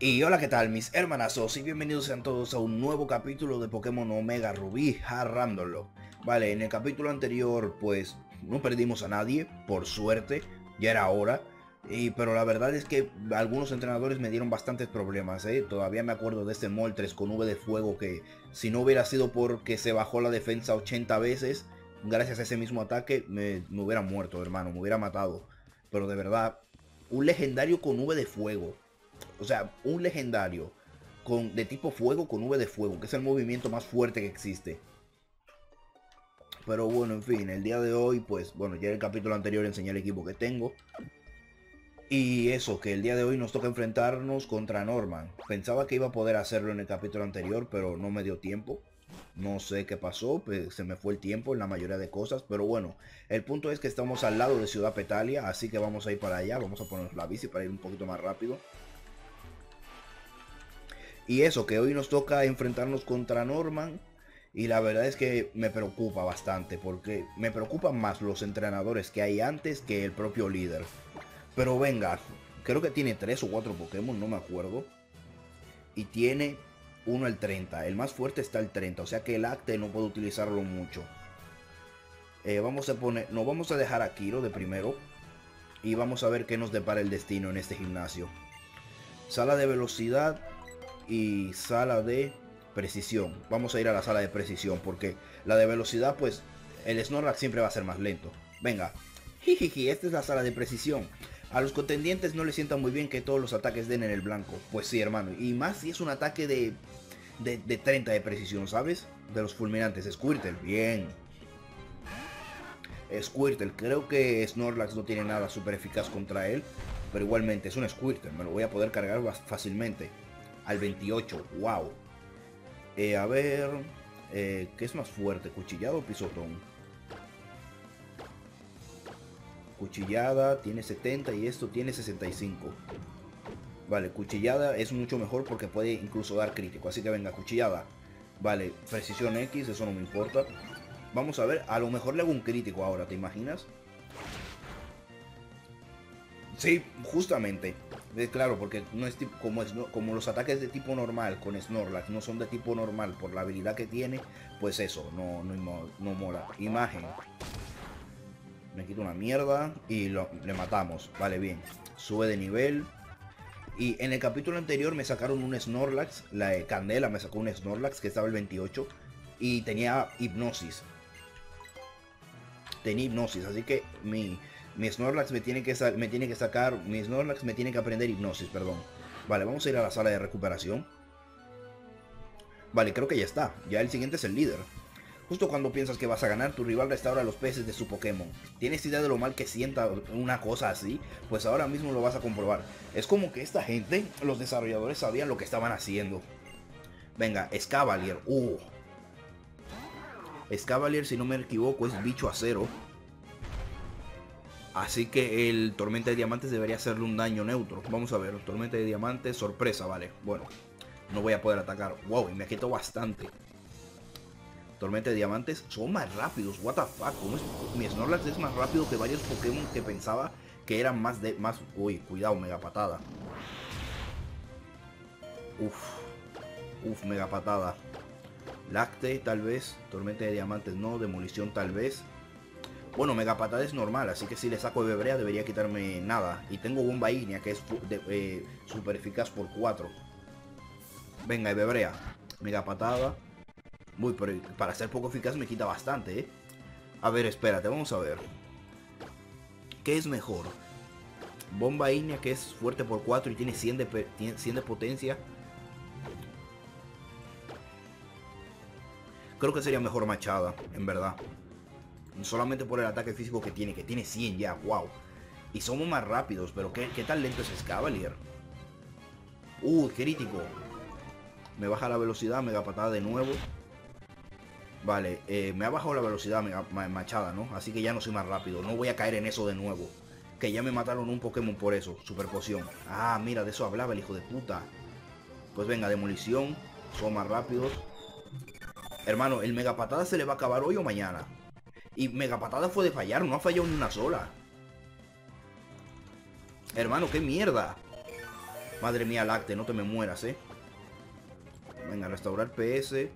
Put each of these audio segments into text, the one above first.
Y hola, ¿qué tal mis hermanazos? Y bienvenidos sean todos a un nuevo capítulo de Pokémon Omega Rubí Harrándolo. Vale, en el capítulo anterior pues no perdimos a nadie, por suerte, ya era hora. Y, pero la verdad es que algunos entrenadores me dieron bastantes problemas, ¿eh? Todavía me acuerdo de este Moltres con V de fuego que si no hubiera sido porque se bajó la defensa 80 veces, gracias a ese mismo ataque me, me hubiera muerto, hermano, me hubiera matado. Pero de verdad, un legendario con V de fuego o sea, un legendario con, de tipo fuego con V de fuego, que es el movimiento más fuerte que existe. Pero bueno, en fin, el día de hoy, pues, bueno, ya en el capítulo anterior enseñé el equipo que tengo. Y eso, que el día de hoy nos toca enfrentarnos contra Norman. Pensaba que iba a poder hacerlo en el capítulo anterior, pero no me dio tiempo. No sé qué pasó, pues se me fue el tiempo en la mayoría de cosas, pero bueno, el punto es que estamos al lado de Ciudad Petalia, así que vamos a ir para allá, vamos a poner la bici para ir un poquito más rápido. Y eso, que hoy nos toca enfrentarnos contra Norman. Y la verdad es que me preocupa bastante, porque me preocupan más los entrenadores que hay antes que el propio líder. Pero venga, creo que tiene 3 o 4 Pokémon, no me acuerdo. Y tiene uno el 30. El más fuerte está el 30, o sea que el Acte no puedo utilizarlo mucho. Eh, vamos a poner, nos vamos a dejar a Kiro de primero. Y vamos a ver qué nos depara el destino en este gimnasio. Sala de velocidad y sala de precisión. Vamos a ir a la sala de precisión porque la de velocidad pues el Snorlax siempre va a ser más lento. Venga, jijiji, esta es la sala de precisión. A los contendientes no les sienta muy bien que todos los ataques den en el blanco. Pues sí, hermano. Y más si es un ataque de, de, de 30 de precisión, ¿sabes? De los fulminantes. Squirtle, bien. Squirtle, creo que Snorlax no tiene nada súper eficaz contra él. Pero igualmente es un Squirtle, me lo voy a poder cargar fácilmente al 28. Wow. Eh, a ver, eh, ¿qué es más fuerte? ¿Cuchillado o pisotón? Cuchillada tiene 70 y esto tiene 65. Vale, cuchillada es mucho mejor porque puede incluso dar crítico. Así que venga, cuchillada. Vale, precisión X, eso no me importa. Vamos a ver, a lo mejor le hago un crítico ahora, ¿te imaginas? Sí, justamente. Es claro, porque no es como, los ataques de tipo normal con Snorlax no son de tipo normal por la habilidad que tiene, pues eso, no, no, no mola. Imagen. Me quito una mierda y lo, le matamos. Vale, bien. Sube de nivel. Y en el capítulo anterior me sacaron un Snorlax. La de Candela me sacó un Snorlax que estaba el 28. Y tenía hipnosis. Tenía hipnosis. Así que mi, mi Snorlax me tiene que, me tiene que sacar, mi Snorlax me tiene que aprender hipnosis, perdón. Vale, vamos a ir a la sala de recuperación. Vale, creo que ya está. Ya el siguiente es el líder. Justo cuando piensas que vas a ganar, tu rival restaura los peces de su Pokémon. ¿Tienes idea de lo mal que sienta una cosa así? Pues ahora mismo lo vas a comprobar. Es como que esta gente, los desarrolladores sabían lo que estaban haciendo. Venga, Escavalier. Uh. Escavalier, si no me equivoco, es bicho acero. Así que el Tormenta de Diamantes debería hacerle un daño neutro. Vamos a ver, Tormenta de Diamantes, sorpresa, vale. Bueno, no voy a poder atacar. Wow, y me quito bastante. Tormenta de Diamantes son más rápidos, what the fuck. Mi Snorlax es más rápido que varios Pokémon que pensaba que eran más de... más Uy, cuidado, mega patada. Uf. Uf, mega patada. Lacte, tal vez. Tormenta de Diamantes no. Demolición, tal vez. Bueno, Mega Patada es normal, así que si le saco Bebrea debería quitarme nada. Y tengo Bomba Ignea, que es eh, super eficaz por 4. Venga, Bebrea. Mega Patada. Uy, pero para ser poco eficaz me quita bastante, ¿eh? A ver, espérate, vamos a ver. ¿Qué es mejor? Bomba Ignea, que es fuerte por 4 y tiene 100 de, 100 de potencia. Creo que sería mejor Machada, en verdad. Solamente por el ataque físico que tiene, que tiene 100 ya, wow. Y somos más rápidos, pero ¿qué, qué tan lento es Scavalier? Uh, crítico. Me baja la velocidad, mega patada de nuevo. Vale, eh, me ha bajado la velocidad mega, machada, ¿no? Así que ya no soy más rápido. No voy a caer en eso de nuevo. Que ya me mataron un Pokémon por eso, super poción. Ah, mira, de eso hablaba el hijo de puta. Pues venga, demolición. Son más rápidos. Hermano, el mega patada se le va a acabar hoy o mañana. Y Mega Patada fue de fallar, no ha fallado ni una sola. Hermano, qué mierda. Madre mía, Lacte, no te me mueras, ¿eh? Venga, restaurar PS.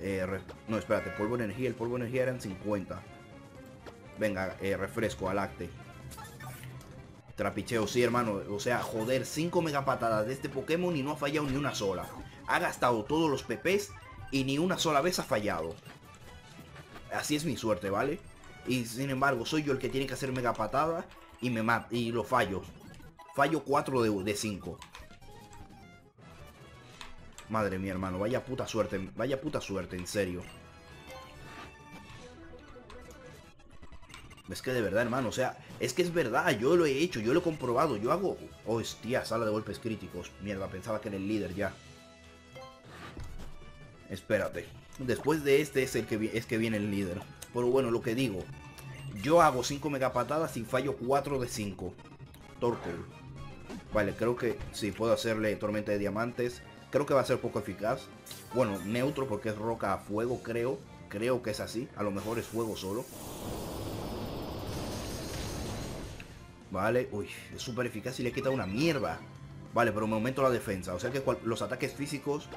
Eh, no, espérate, polvo de energía. El polvo de energía eran 50. Venga, eh, refresco, Lacte. Trapicheo, sí, hermano. O sea, joder, 5 megapatadas de este Pokémon y no ha fallado ni una sola. Ha gastado todos los PPs y ni una sola vez ha fallado. Así es mi suerte, ¿vale? Y sin embargo, soy yo el que tiene que hacer mega patada y me mata y lo fallo. Fallo 4 de, 5. Madre mía, hermano, vaya puta suerte, vaya puta suerte, en serio. Es que de verdad, hermano, o sea, es que es verdad, yo lo he hecho, yo lo he comprobado, yo hago... Hostia, sala de golpes críticos. Mierda, pensaba que era el líder ya. Espérate. Después de este es el que, es que viene el líder. Pero bueno, lo que digo. Yo hago 5 megapatadas y fallo 4 de 5. Torkoal. Vale, creo que sí, puedo hacerle tormenta de diamantes. Creo que va a ser poco eficaz. Bueno, neutro porque es roca a fuego, creo. Creo que es así. A lo mejor es fuego solo. Vale, uy, es súper eficaz y le quita una mierda. Vale, pero me aumento la defensa. O sea que los ataques físicos,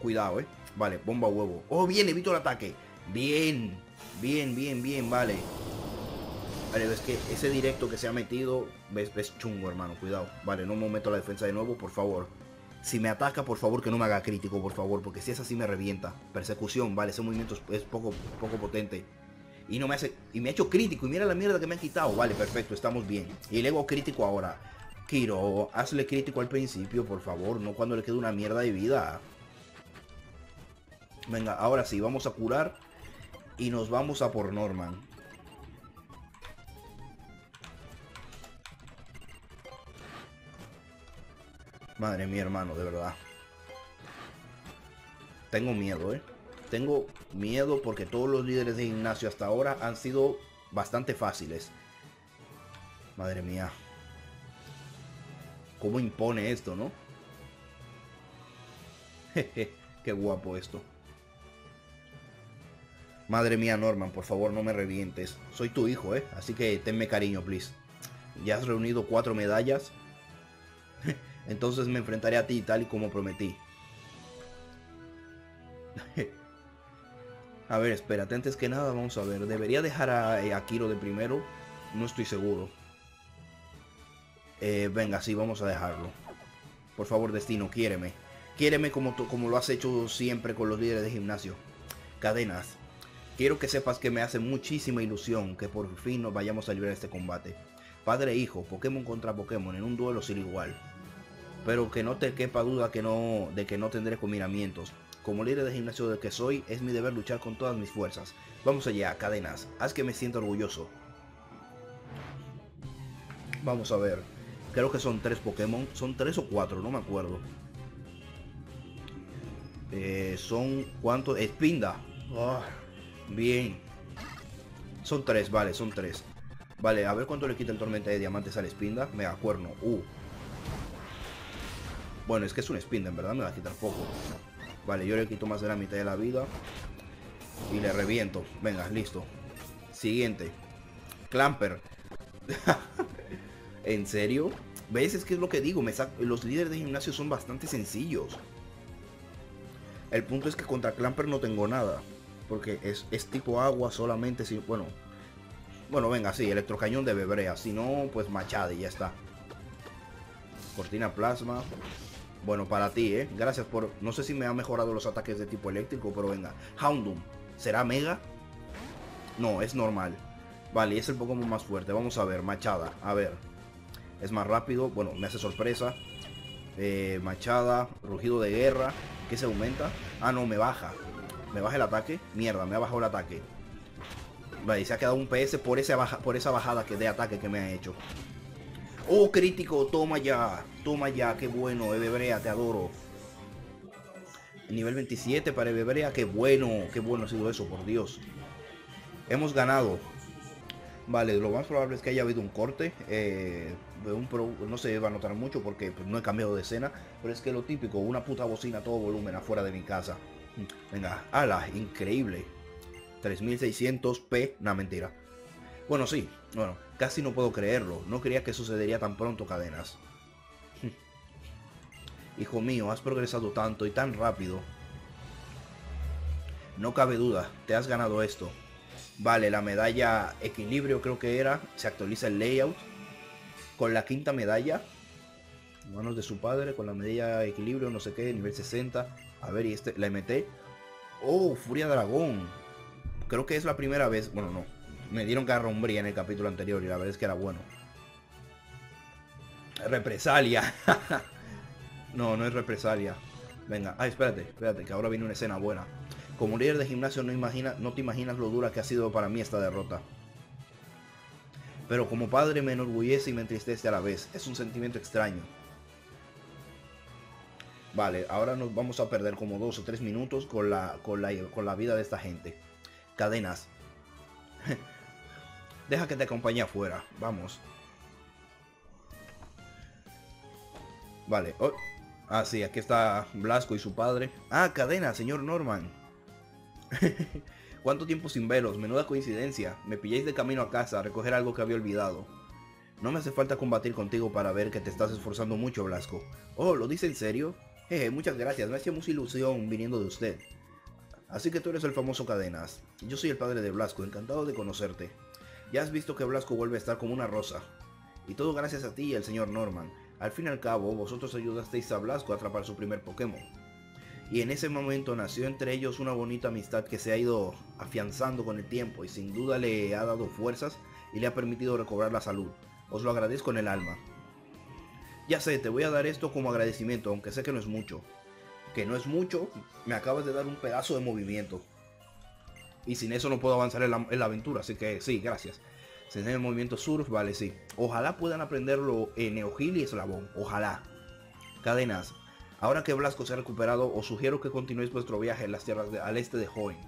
cuidado, eh. Vale, bomba huevo. Oh, bien, evito el ataque. Bien, bien, bien, bien, vale. Vale, ves que ese directo que se ha metido, ves, ves chungo, hermano, cuidado. Vale, no me meto la defensa de nuevo, por favor. Si me ataca, por favor, que no me haga crítico, por favor, porque si es así me revienta. Persecución, vale, ese movimiento es poco, poco potente. Y no me hace. Y me ha hecho crítico. Y mira la mierda que me han quitado. Vale, perfecto, estamos bien. Y le hago crítico ahora. Kiro, hazle crítico al principio, por favor. No cuando le quede una mierda de vida. Venga, ahora sí, vamos a curar. Y nos vamos a por Norman. Madre mía, hermano, de verdad. Tengo miedo, ¿eh? Tengo miedo porque todos los líderes de gimnasio hasta ahora han sido bastante fáciles. Madre mía. ¿Cómo impone esto, no? Jeje, qué guapo esto. Madre mía, Norman, por favor no me revientes. Soy tu hijo, ¿eh? Así que tenme cariño, please. Ya has reunido cuatro medallas. Entonces me enfrentaré a ti tal y como prometí. a ver, espérate, antes que nada vamos a ver. ¿Debería dejar a, eh, Kiro de primero? No estoy seguro. Eh, venga, sí, vamos a dejarlo. Por favor, Destino, quiéreme. Quiéreme como, como lo has hecho siempre con los líderes de gimnasio. Cadenas. Quiero que sepas que me hace muchísima ilusión que por fin nos vayamos a librar este combate. Padre e hijo, Pokémon contra Pokémon en un duelo sin igual pero que no te quepa duda de que no tendré combinamientos. Como líder de gimnasio del que soy, es mi deber luchar con todas mis fuerzas. Vamos allá, cadenas, haz que me sienta orgulloso. Vamos a ver, creo que son tres Pokémon, son tres o cuatro, no me acuerdo. Eh, son cuántos, Espinda. Ah, bien. Son tres, vale, son tres. Vale, a ver cuánto le quita el tormenta de diamantes al Espinda. Mega cuerno. Uh, bueno, es que es un spin, en verdad me va a quitar poco. Vale, yo le quito más de la mitad de la vida. Y le reviento. Venga, listo. Siguiente. Clamper. ¿En serio? ¿Ves? Es que es lo que digo. Me Los líderes de gimnasio son bastante sencillos. El punto es que contra Clamper no tengo nada. Porque es, es tipo agua solamente si... Bueno. Bueno, venga, sí, electrocañón de bebrea. Si no, pues machada y ya está. Cortina plasma. Bueno, para ti, ¿eh? Gracias por... No sé si me ha mejorado los ataques de tipo eléctrico, pero venga. Houndoom. ¿Será Mega? No, es normal. Vale, es el Pokémon más fuerte. Vamos a ver, Machada. A ver. Es más rápido. Bueno, me hace sorpresa. Eh, machada. Rugido de guerra. ¿Qué se aumenta? Ah, no, me baja. ¿Me baja el ataque? Mierda, me ha bajado el ataque. Vale, se ha quedado un PS por esa, baja, por esa bajada que de ataque que me ha hecho. Oh, crítico, toma ya. Toma ya, qué bueno, Ebebrea, te adoro. Nivel 27 para Ebebrea, qué bueno, qué bueno ha sido eso, por Dios. Hemos ganado. Vale, lo más probable es que haya habido un corte. Eh, un no se va a notar mucho porque pues, no he cambiado de escena. Pero es que lo típico, una puta bocina a todo volumen afuera de mi casa. Venga, ala, increíble. 3600p, no mentira. Bueno, sí, bueno, casi no puedo creerlo. No creía que sucedería tan pronto, cadenas. Hijo mío, has progresado tanto y tan rápido. No cabe duda, te has ganado esto. Vale, la medalla equilibrio creo que era. Se actualiza el layout. Con la quinta medalla. Manos de su padre. Con la medalla equilibrio, no sé qué, nivel 60. A ver, y este, la MT. Oh, Furia Dragón. Creo que es la primera vez. Bueno, no. Me dieron carrombría en el capítulo anterior y la verdad es que era bueno. Represalia. no, no es represalia. Venga, ah, espérate, espérate, que ahora viene una escena buena. Como líder de gimnasio no, imagina, no te imaginas lo dura que ha sido para mí esta derrota. Pero como padre me enorgullece y me entristece a la vez. Es un sentimiento extraño. Vale, ahora nos vamos a perder como dos o tres minutos con la, con la, con la vida de esta gente. Cadenas. Deja que te acompañe afuera. Vamos. Vale. Oh. Ah, sí, aquí está Blasco y su padre. Ah, cadena, señor Norman. ¿Cuánto tiempo sin veros? Menuda coincidencia. Me pilláis de camino a casa a recoger algo que había olvidado. No me hace falta combatir contigo para ver que te estás esforzando mucho, Blasco. Oh, ¿lo dice en serio? Jeje, muchas gracias. Me hacía mucha ilusión viniendo de usted. Así que tú eres el famoso Cadenas. Yo soy el padre de Blasco, encantado de conocerte. Ya has visto que Blasco vuelve a estar como una rosa. Y todo gracias a ti y al señor Norman. Al fin y al cabo, vosotros ayudasteis a Blasco a atrapar su primer Pokémon y en ese momento nació entre ellos una bonita amistad que se ha ido afianzando con el tiempo y sin duda le ha dado fuerzas y le ha permitido recobrar la salud. Os lo agradezco en el alma. Ya sé, te voy a dar esto como agradecimiento, aunque sé que no es mucho. Que no es mucho, me acabas de dar un pedazo de movimiento. Y sin eso no puedo avanzar en la, aventura, así que sí, gracias. Sin el movimiento surf, vale, sí. Ojalá puedan aprenderlo en Neogil y Eslabón. Ojalá. Cadenas, Ahora que Blasco se ha recuperado, os sugiero que continuéis vuestro viaje en las tierras al este de Hoenn.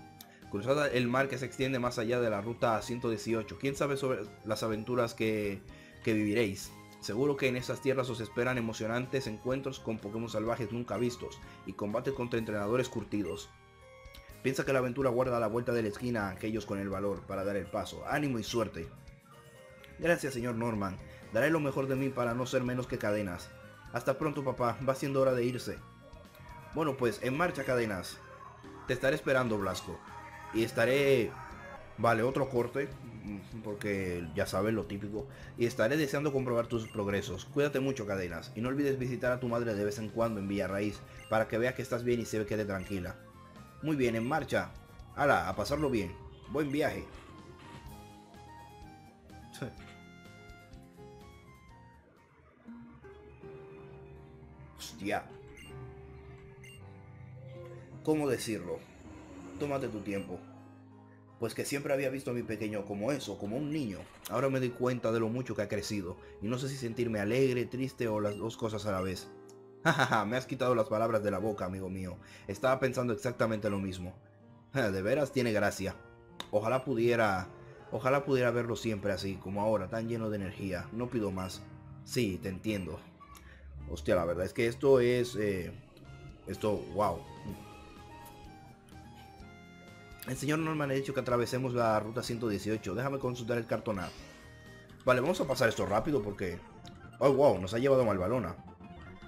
Cruzad el mar que se extiende más allá de la ruta 118. ¿Quién sabe sobre las aventuras que, que viviréis? Seguro que en esas tierras os esperan emocionantes encuentros con Pokémon salvajes nunca vistos y combate contra entrenadores curtidos. Piensa que la aventura guarda la vuelta de la esquina a aquellos con el valor para dar el paso. Ánimo y suerte. Gracias, señor Norman. Daré lo mejor de mí para no ser menos que cadenas. Hasta pronto, papá. Va siendo hora de irse. Bueno, pues en marcha, cadenas. Te estaré esperando, Blasco. Y estaré... Vale, otro corte. Porque ya sabes lo típico. Y estaré deseando comprobar tus progresos. Cuídate mucho, cadenas. Y no olvides visitar a tu madre de vez en cuando en Villarraíz. Para que vea que estás bien y se quede tranquila. Muy bien, en marcha. Hala, a pasarlo bien. Buen viaje. Ya. ¿Cómo decirlo? Tómate tu tiempo. Pues que siempre había visto a mi pequeño como eso, como un niño. Ahora me doy cuenta de lo mucho que ha crecido. Y no sé si sentirme alegre, triste o las dos cosas a la vez. Jajaja, me has quitado las palabras de la boca, amigo mío. Estaba pensando exactamente lo mismo. De veras tiene gracia. Ojalá pudiera... Ojalá pudiera verlo siempre así, como ahora, tan lleno de energía. No pido más. Sí, te entiendo. Hostia, la verdad es que esto es... Eh, esto, wow. El señor Norman ha dicho que atravesemos la ruta 118. Déjame consultar el cartonar. Vale, vamos a pasar esto rápido porque... Oh, wow, nos ha llevado mal balona.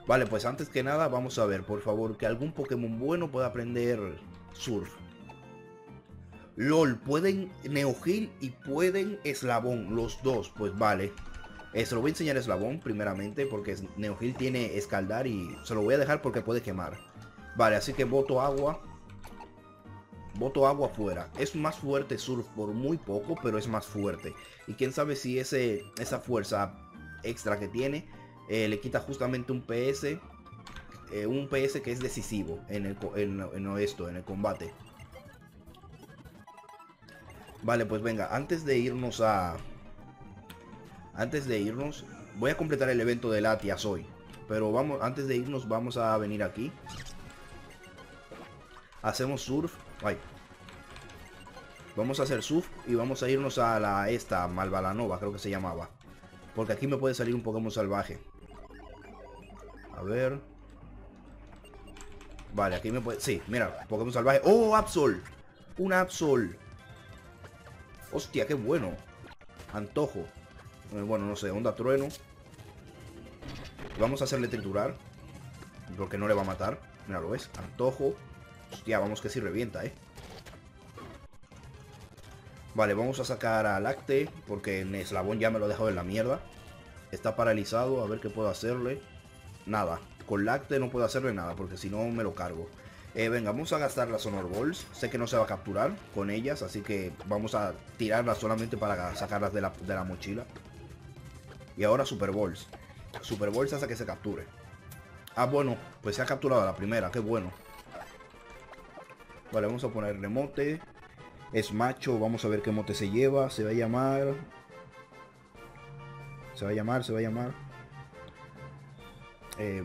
Vale, pues antes que nada vamos a ver, por favor, que algún Pokémon bueno pueda aprender Surf. LOL, pueden Neogil y pueden Eslabón, los dos, pues vale. Eh, se lo voy a enseñar a Eslabón primeramente porque Neogil tiene escaldar y se lo voy a dejar porque puede quemar. Vale, así que voto agua. Voto agua fuera. Es más fuerte Surf por muy poco, pero es más fuerte. Y quién sabe si ese, esa fuerza extra que tiene eh, le quita justamente un PS. Eh, un PS que es decisivo en, el, en esto, en el combate. Vale, pues venga, antes de irnos a, antes de irnos, voy a completar el evento de Latias hoy. Pero vamos, antes de irnos vamos a venir aquí. Hacemos surf. Vamos a hacer surf y vamos a irnos a la esta, Malvalanova, creo que se llamaba. Porque aquí me puede salir un Pokémon salvaje. A ver. Vale, aquí me puede... Sí, mira, Pokémon salvaje. ¡Oh, Absol! Un Absol. Hostia, qué bueno. Antojo. Eh, bueno, no sé, onda trueno. Vamos a hacerle triturar. Porque no le va a matar. Mira, lo ves. Antojo. Hostia, vamos que si revienta, eh. Vale, vamos a sacar a Lacte. Porque en Eslabón ya me lo dejado en la mierda. Está paralizado. A ver qué puedo hacerle. Nada. Con Lacte no puedo hacerle nada. Porque si no me lo cargo. Eh, venga, vamos a gastar las Honor Balls. Sé que no se va a capturar con ellas, así que vamos a tirarlas solamente para sacarlas de la, de la mochila. Y ahora Super Balls. Super Balls hasta que se capture. Ah, bueno, pues se ha capturado la primera, qué bueno. Vale, vamos a ponerle mote. Es macho, vamos a ver qué mote se lleva. Se va a llamar... Se va a llamar, se va a llamar. Eh,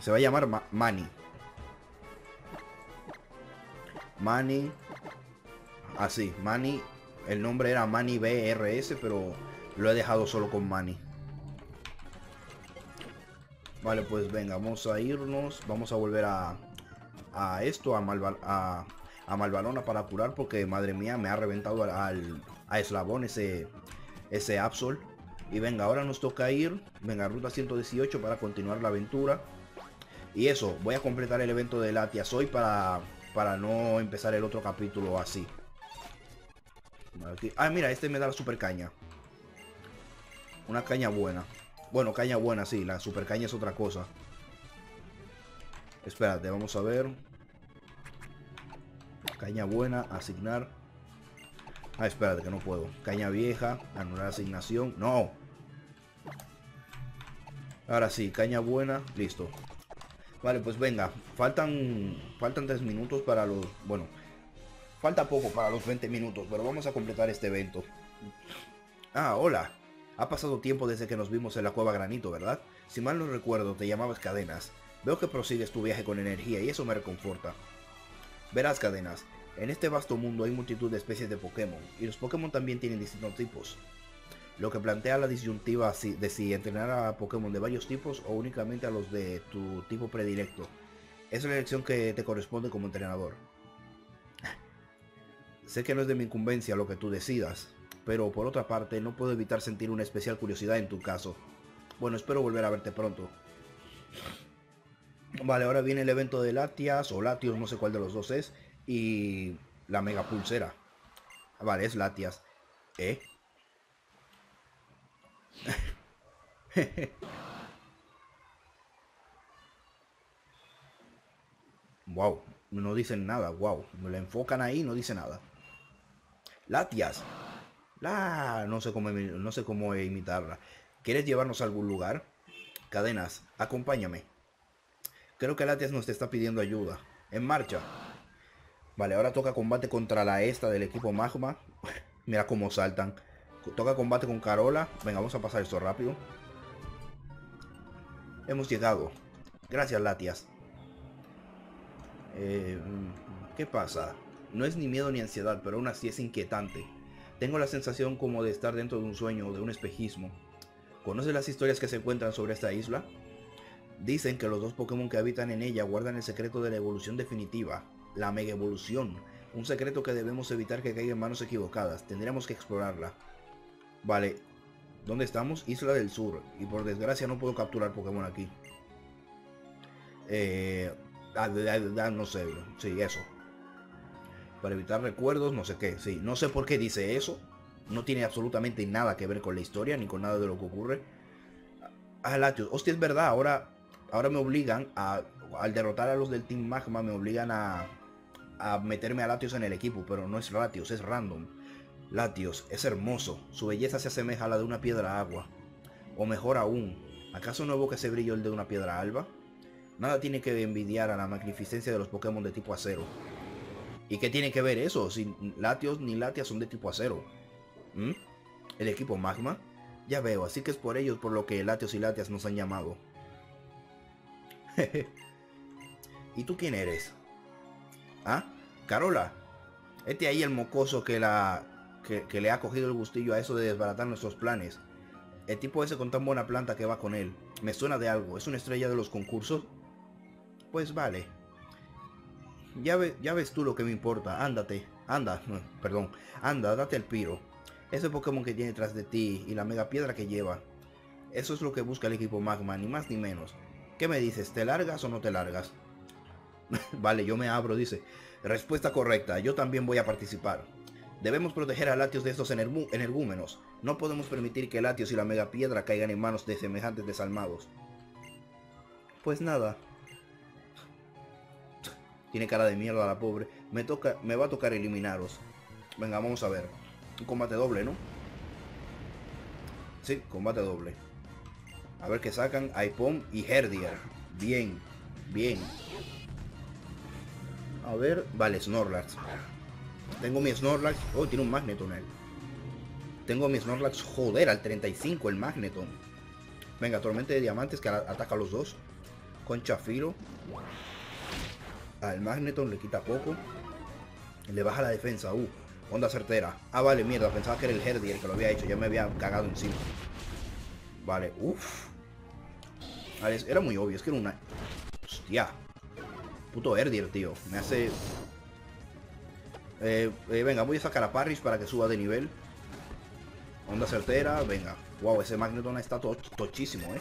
Se va a llamar Ma Manny. Manny. Así, ah, Manny. El nombre era Manny BRS, pero lo he dejado solo con Manny. Vale, pues venga, vamos a irnos. Vamos a volver a, a esto, a, Malval a, a Malvalona para curar, porque madre mía, me ha reventado al, a Eslabón ese, ese Absol. Y venga, ahora nos toca ir, venga, ruta 118 para continuar la aventura. Y eso, voy a completar el evento de Latias hoy para, para no empezar el otro capítulo así. Ah, mira, este me da la super caña. Una caña buena. Bueno, caña buena, sí. La super caña es otra cosa. Espérate, vamos a ver. Caña buena, asignar. Ah, espérate, que no puedo. Caña vieja, anular asignación. No. Ahora sí, caña buena, listo. Vale, pues venga, faltan faltan 3 minutos para los... Bueno, falta poco para los 20 minutos, pero vamos a completar este evento. Ah, hola. Ha pasado tiempo desde que nos vimos en la cueva granito, ¿verdad? Si mal no recuerdo, te llamabas Cadenas. Veo que prosigues tu viaje con energía y eso me reconforta. Verás, Cadenas, en este vasto mundo hay multitud de especies de Pokémon, y los Pokémon también tienen distintos tipos lo que plantea la disyuntiva de si entrenar a Pokémon de varios tipos o únicamente a los de tu tipo predilecto. Es la elección que te corresponde como entrenador. Sé que no es de mi incumbencia lo que tú decidas, pero por otra parte no puedo evitar sentir una especial curiosidad en tu caso. Bueno, espero volver a verte pronto. Vale, ahora viene el evento de Latias o Latios, no sé cuál de los dos es, y la mega pulsera. Vale, es Latias. ¿Eh? wow, no dicen nada, wow. Me la enfocan ahí no dice nada. Latias. La, no sé cómo no sé cómo imitarla. ¿Quieres llevarnos a algún lugar? Cadenas, acompáñame. Creo que Latias nos está pidiendo ayuda. En marcha. Vale, ahora toca combate contra la esta del equipo Magma. Mira cómo saltan. Toca combate con Carola. Venga, vamos a pasar esto rápido. Hemos llegado. Gracias, Latias. Eh, ¿Qué pasa? No es ni miedo ni ansiedad, pero aún así es inquietante. Tengo la sensación como de estar dentro de un sueño o de un espejismo. ¿Conoces las historias que se encuentran sobre esta isla? Dicen que los dos Pokémon que habitan en ella guardan el secreto de la evolución definitiva, la mega evolución, un secreto que debemos evitar que caiga en manos equivocadas. Tendríamos que explorarla. Vale, ¿dónde estamos? Isla del Sur. Y por desgracia no puedo capturar Pokémon aquí. Eh, no sé, sí, eso. Para evitar recuerdos, no sé qué. Sí, no sé por qué dice eso. No tiene absolutamente nada que ver con la historia ni con nada de lo que ocurre. Ah, Latios. Hostia, es verdad. Ahora, ahora me obligan a... Al derrotar a los del Team Magma me obligan a... A meterme a Latios en el equipo. Pero no es Latios, es random. Latios es hermoso, su belleza se asemeja a la de una piedra agua. O mejor aún, ¿acaso no evoca ese brillo el de una piedra alba? Nada tiene que envidiar a la magnificencia de los Pokémon de tipo acero. ¿Y qué tiene que ver eso? Si Latios ni Latias son de tipo acero. ¿Mm? ¿El equipo Magma? Ya veo, así que es por ellos por lo que Latios y Latias nos han llamado. ¿Y tú quién eres? ¿Ah? Carola. Este ahí el mocoso que la que, le ha cogido el gustillo a eso de desbaratar nuestros planes. El tipo ese con tan buena planta que va con él. Me suena de algo. ¿Es una estrella de los concursos? Pues vale. Ya, ves tú lo que me importa. Ándate. Anda. Perdón. Anda, date el piro. Ese Pokémon que tiene detrás de ti y la mega piedra que lleva. Eso es lo que busca el equipo Magma, ni más ni menos. ¿Qué me dices? ¿Te largas o no te largas? vale, yo me abro, dice. Respuesta correcta, yo también voy a participar. Debemos proteger a Latios de estos energúmenos. No podemos permitir que Latios y la Mega Piedra caigan en manos de semejantes desalmados. Pues nada. Tiene cara de mierda la pobre. Me toca, me va a tocar eliminaros. Venga, vamos a ver. Un combate doble, ¿no? Sí, combate doble. A ver qué sacan. Aipom y Herdier. Bien, bien. A ver, vale, Snorlax. Tengo mi Snorlax. Oh, tiene un Magneton él. Tengo mi Snorlax. Joder, al 35 el Magneton. Venga, tormenta de diamantes que ataca a los dos. Concha filo. Al Magneton le quita poco. Le baja la defensa. Uh, onda certera. Ah, vale, mierda. Pensaba que era el Herdy el que lo había hecho. Ya me había cagado encima. Vale, uff. era muy obvio. Es que era una... Hostia. Puto Herdier, tío. Me hace eh, eh, venga, voy a sacar a Parrish para que suba de nivel. Onda certera, venga. Wow, ese Magneton está tochísimo, eh.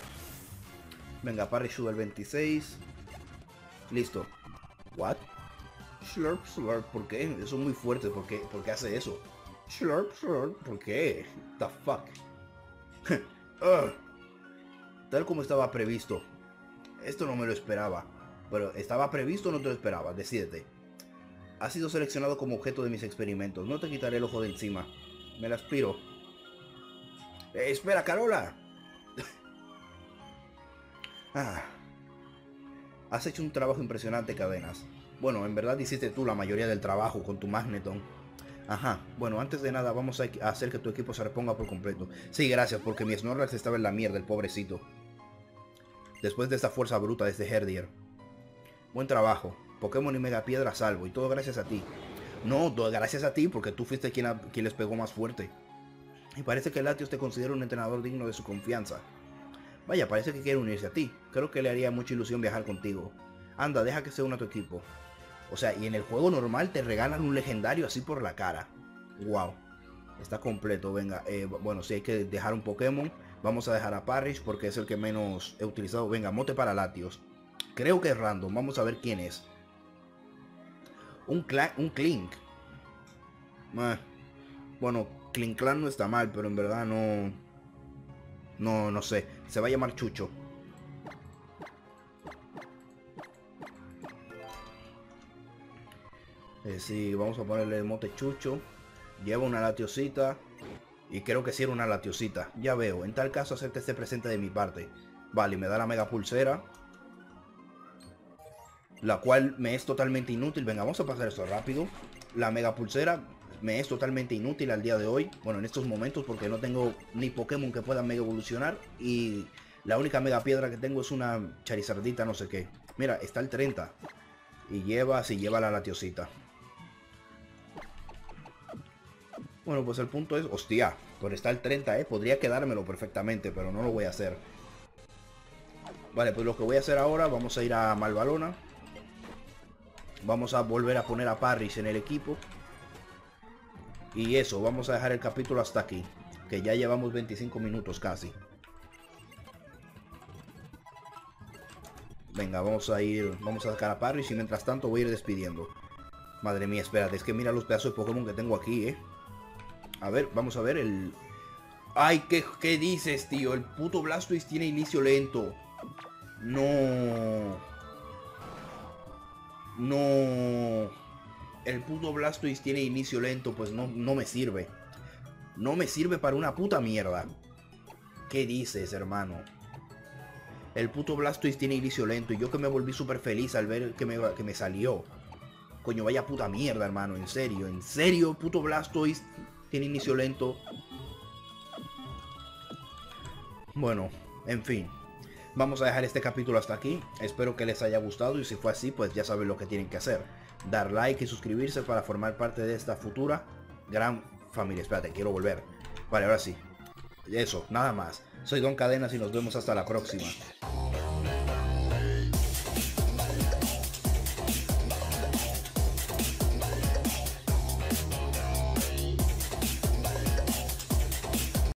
Venga, Parrish sube el 26. Listo. What? Slurp, slurp, ¿por qué? Eso es muy fuerte, ¿por qué, ¿Por qué hace eso? Slurp, slurp, ¿por qué? The fuck? Tal como estaba previsto. Esto no me lo esperaba. Pero, ¿estaba previsto o no te lo esperaba? Decídete. Has sido seleccionado como objeto de mis experimentos. No te quitaré el ojo de encima. Me la aspiro. Eh, espera, Carola. ah. Has hecho un trabajo impresionante, Cadenas. Bueno, en verdad hiciste tú la mayoría del trabajo con tu Magneton. Ajá, bueno, antes de nada vamos a hacer que tu equipo se reponga por completo. Sí, gracias, porque mi Snorlax estaba en la mierda, el pobrecito. Después de esta fuerza bruta de este Herdier. Buen trabajo. Pokémon y Mega Piedra salvo. Y todo gracias a ti. No, todo gracias a ti porque tú fuiste quien, quien les pegó más fuerte. Y parece que Latios te considera un entrenador digno de su confianza. Vaya, parece que quiere unirse a ti. Creo que le haría mucha ilusión viajar contigo. Anda, deja que se una a tu equipo. O sea, y en el juego normal te regalan un legendario así por la cara. Wow. Está completo, venga. Eh, bueno, si hay que dejar un Pokémon, vamos a dejar a Parrish porque es el que menos he utilizado. Venga, mote para Latios. Creo que es random. Vamos a ver quién es. Un, un Clink. bueno, Clink Clan no está mal, pero en verdad no... No, no sé. Se va a llamar Chucho. Eh, sí, vamos a ponerle el mote Chucho. Lleva una latiosita. Y creo que sí era una latiosita. Ya veo. En tal caso, acepte este presente de mi parte. Vale, me da la mega pulsera la cual me es totalmente inútil. Venga, vamos a pasar esto rápido. La mega pulsera me es totalmente inútil al día de hoy. Bueno, en estos momentos porque no tengo ni Pokémon que pueda mega evolucionar. Y la única mega piedra que tengo es una Charizardita no sé qué. Mira, está el 30. Y lleva, si lleva la latiosita. Bueno, pues el punto es, hostia, pero está el 30, ¿eh? Podría quedármelo perfectamente, pero no lo voy a hacer. Vale, pues lo que voy a hacer ahora, vamos a ir a Malvalona. Vamos a volver a poner a Parrish en el equipo. Y eso, vamos a dejar el capítulo hasta aquí. Que ya llevamos 25 minutos casi. Venga, vamos a ir, vamos a sacar a Parrish y mientras tanto voy a ir despidiendo. Madre mía, espérate, es que mira los pedazos de Pokémon que tengo aquí, eh. A ver, vamos a ver el... Ay, ¿qué, qué dices, tío? El puto Blastoise tiene inicio lento. No... No... El puto Blastoise tiene inicio lento, pues no, no me sirve. No me sirve para una puta mierda. ¿Qué dices, hermano? El puto Blastoise tiene inicio lento y yo que me volví súper feliz al ver que me, que me salió. Coño, vaya puta mierda, hermano. En serio, en serio, puto Blastoise tiene inicio lento. Bueno, en fin. Vamos a dejar este capítulo hasta aquí. Espero que les haya gustado y si fue así, pues ya saben lo que tienen que hacer. Dar like y suscribirse para formar parte de esta futura gran familia. Espérate, quiero volver. Vale, ahora sí. Eso, nada más. Soy Don Cadenas y nos vemos hasta la próxima.